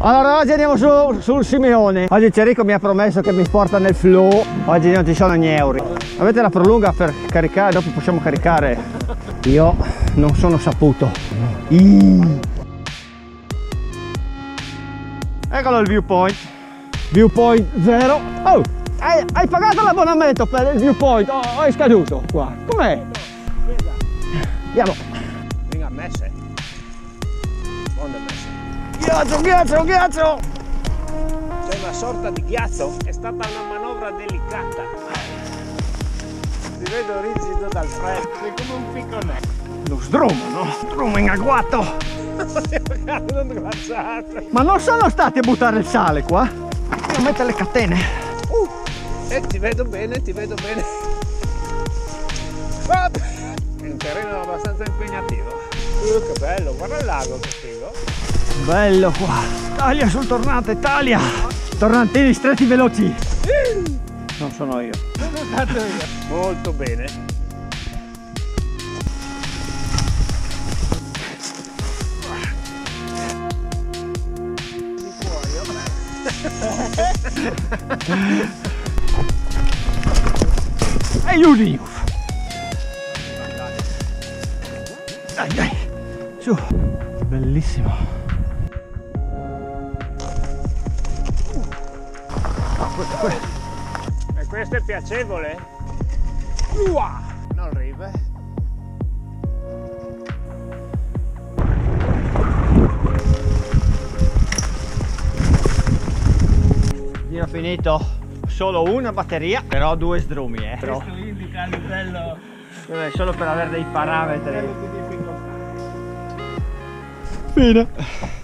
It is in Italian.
Allora oggi andiamo su, sul Simeone. Oggi Cerico mi ha promesso che mi porta nel flow. Oggi non ci sono gli euro. Avete la prolunga per caricare? Dopo possiamo caricare. Io non sono saputo. Iii. Eccolo il viewpoint. Viewpoint 0 Oh hai, hai pagato l'abbonamento per il viewpoint? Oh è scaduto qua. Com'è? Andiamo. Venga, messe. Onde messe. Ghiaccio ghiaccio ghiaccio C'è una sorta di ghiaccio. È stata una manovra delicata. Ti vedo rigido dal freddo. Sei come un picconè. Lo sdrumo no? Sdrumo in agguato. Ma non sono stati a buttare il sale qua? Devo mettere le catene. Uh, eh, ti vedo bene, ti vedo bene. Ah, È un terreno abbastanza impegnativo. Uh, che bello, guarda il lago che figo. Bello qua. Taglia sul tornante, taglia. Tornantini stretti veloci. Non sono io. Sono stato io. Molto bene. Julius. Dai, dai. Su. Bellissimo. E questo è piacevole? Uah! Non rive. Giro finito. Solo una batteria, però due sdrumi, eh. Però, Questo indica il livello, solo per avere dei parametri. Fine.